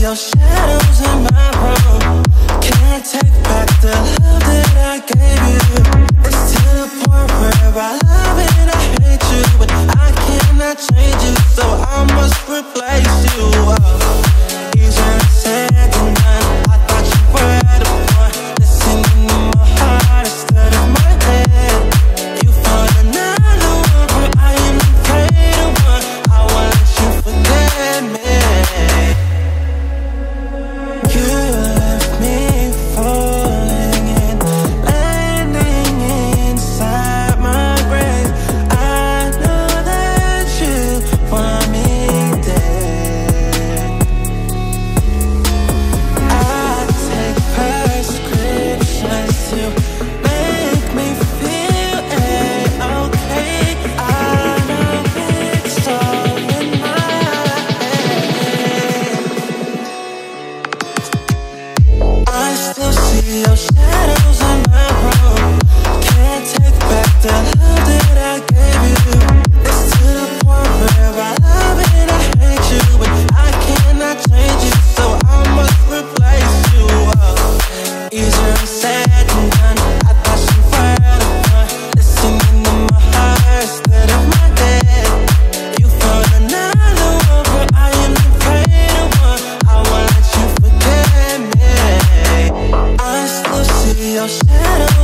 Your shadows in my room. Can't take back the love that I gave you. It's to the point where I love and I hate you, but I cannot change you, so I must replace you. Oh. I still see your shadows on my your shadow.